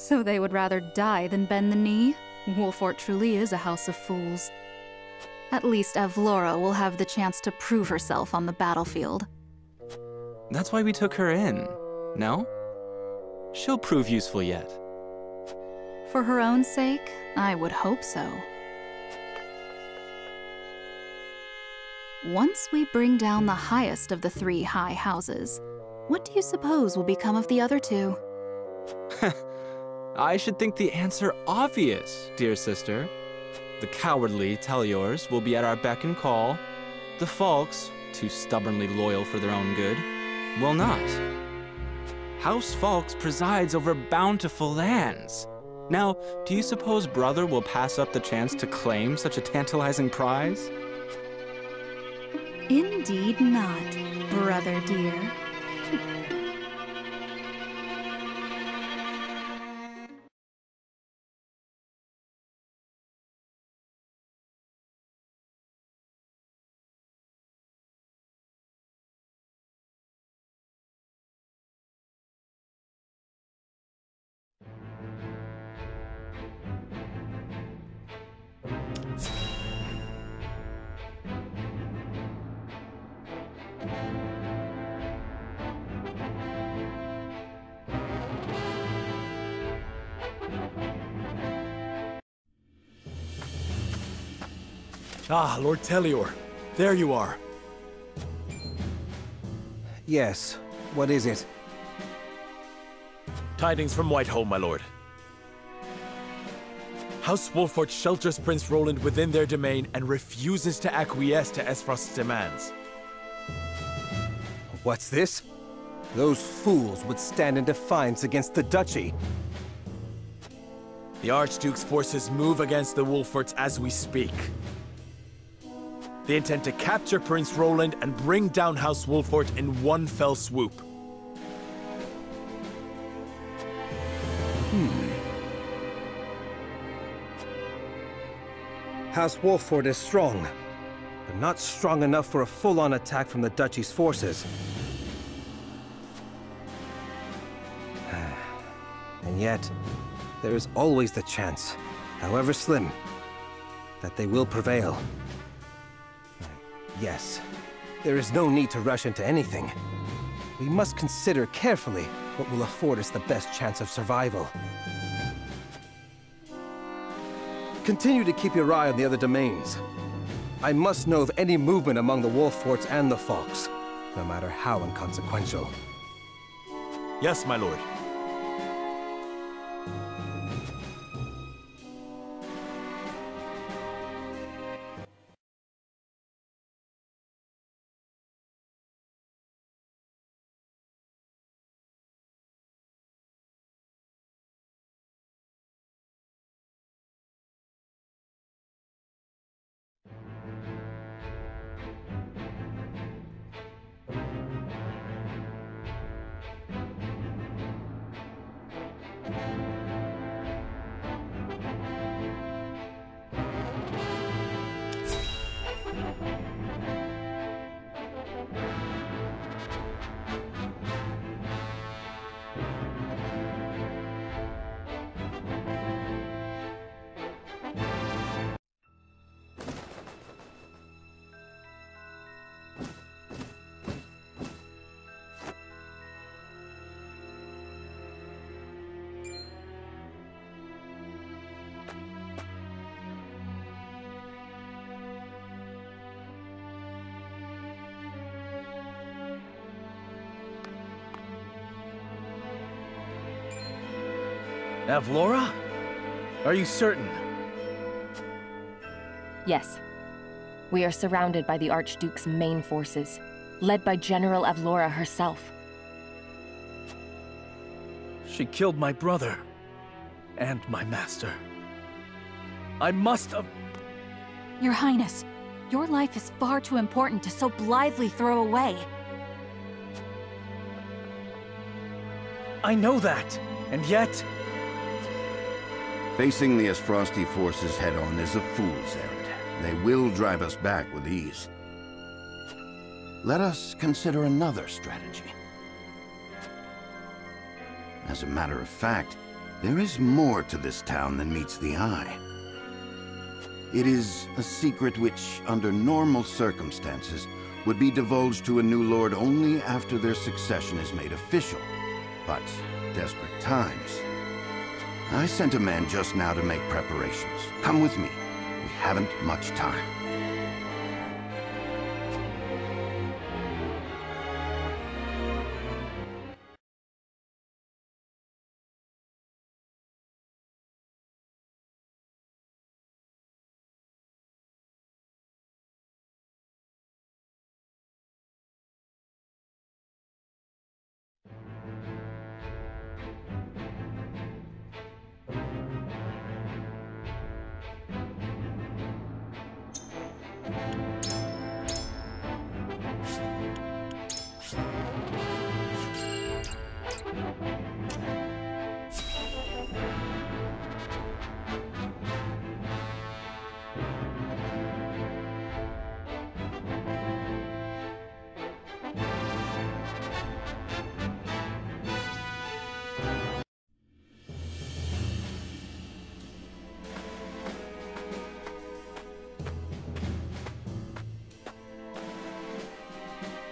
So they would rather die than bend the knee? Wolffort truly is a house of fools. At least Avlora will have the chance to prove herself on the battlefield. That's why we took her in, no? She'll prove useful yet. For her own sake, I would hope so. Once we bring down the highest of the three high houses, what do you suppose will become of the other two? I should think the answer obvious, dear sister. The cowardly Teliors will be at our beck and call. The Falks, too stubbornly loyal for their own good, will not. House Falks presides over bountiful lands. Now, do you suppose Brother will pass up the chance to claim such a tantalizing prize? Indeed not, brother dear. Ah, Lord Telior. There you are. Yes. What is it? Tidings from Whitehall, my lord. House Wolffort shelters Prince Roland within their domain and refuses to acquiesce to Aesfrost's demands. What's this? Those fools would stand in defiance against the Duchy. The Archduke's forces move against the Wolfforts as we speak. They intend to capture Prince Roland and bring down House Wolffort in one fell swoop. Hmm. House Wolffort is strong, but not strong enough for a full-on attack from the Duchy's forces. and yet, there is always the chance, however slim, that they will prevail. Yes. There is no need to rush into anything. We must consider carefully what will afford us the best chance of survival. Continue to keep your eye on the other domains. I must know of any movement among the Wolfforts and the Falks, no matter how inconsequential. Yes, my lord. Avlora? Are you certain? Yes. We are surrounded by the Archduke's main forces, led by General Avlora herself. She killed my brother. And my master. I must have... Your Highness, your life is far too important to so blithely throw away. I know that, and yet... Facing the Aesfrosti forces head-on is a fool's errand. They will drive us back with ease. Let us consider another strategy. As a matter of fact, There is more to this town than meets the eye. It is a secret which, under normal circumstances, would be divulged to a new lord only after their succession is made official. But desperate times. I sent a man just now to make preparations. Come with me. We haven't much time.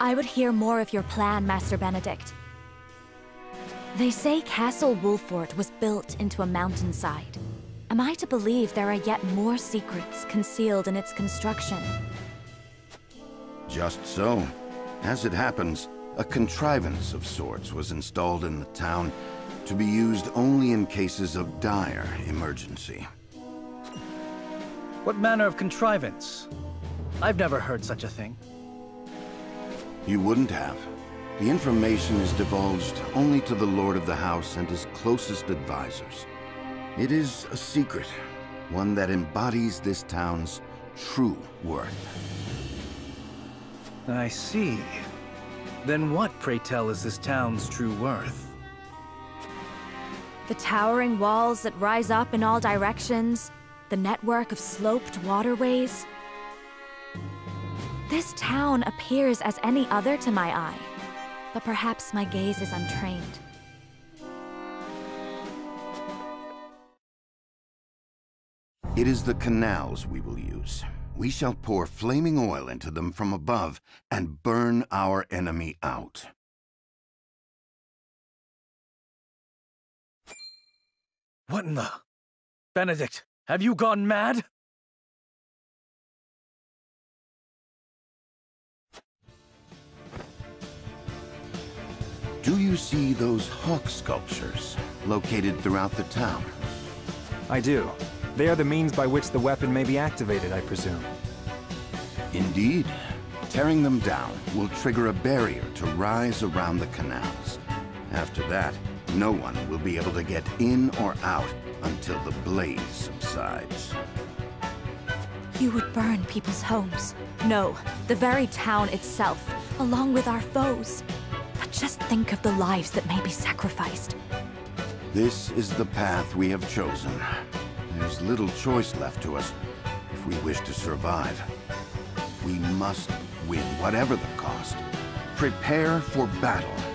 I would hear more of your plan, Master Benedict. They say Castle Wolffort was built into a mountainside. Am I to believe there are yet more secrets concealed in its construction? Just so. As it happens, a contrivance of sorts was installed in the town to be used only in cases of dire emergency. What manner of contrivance? I've never heard such a thing. You wouldn't have. The information is divulged only to the Lord of the House and his closest advisors. It is a secret, one that embodies this town's true worth. I see. Then what, pray tell, is this town's true worth? The towering walls that rise up in all directions, the network of sloped waterways. This town appears as any other to my eye, but perhaps my gaze is untrained. It is the canals we will use. We shall pour flaming oil into them from above and burn our enemy out. What in the... Benedict, have you gone mad? Do you see those hawk sculptures located throughout the town? I do. They are the means by which the weapon may be activated, I presume. Indeed. Tearing them down will trigger a barrier to rise around the canals. After that, no one will be able to get in or out until the blaze subsides. You would burn people's homes. No, the very town itself, along with our foes. Just think of the lives that may be sacrificed. This is the path we have chosen. There's little choice left to us if we wish to survive. We must win, whatever the cost. Prepare for battle.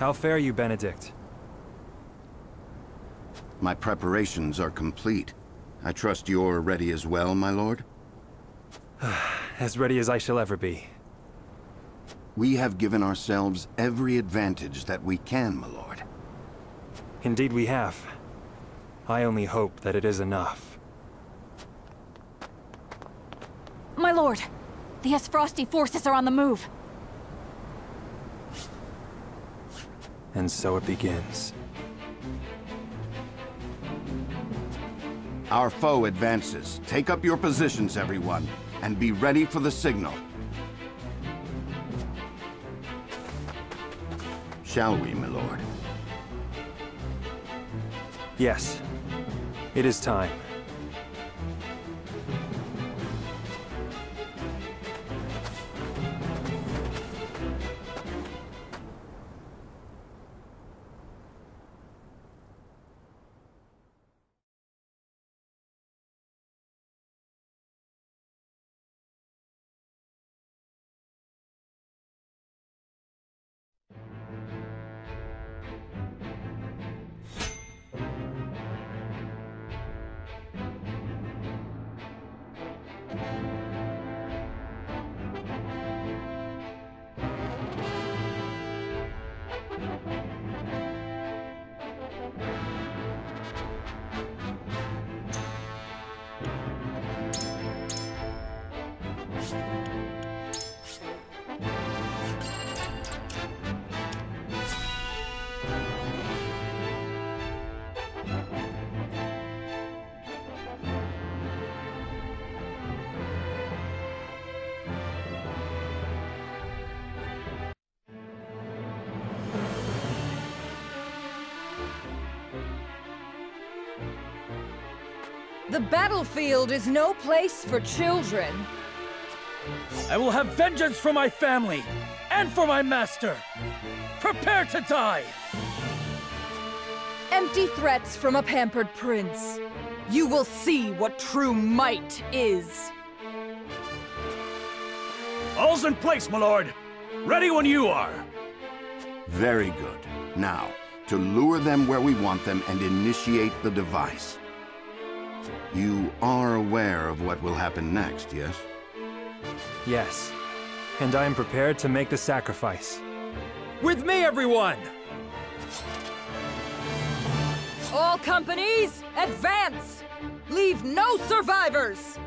How fare you, Benedict? My preparations are complete. I trust you're ready as well, my lord? As ready as I shall ever be. We have given ourselves every advantage that we can, my lord. Indeed we have. I only hope that it is enough. My lord, the Aesfrosti forces are on the move. And so it begins. Our foe advances. Take up your positions, everyone, and be ready for the signal. Shall we, my lord? Yes. It is time. The battlefield is no place for children. I will have vengeance for my family and for my master. Prepare to die! Empty threats from a pampered prince. You will see what true might is. All's in place, my lord. Ready when you are. Very good. Now, to lure them where we want them and initiate the device. You are aware of what will happen next, yes? Yes. And I am prepared to make the sacrifice. With me, everyone! All companies, advance! Leave no survivors!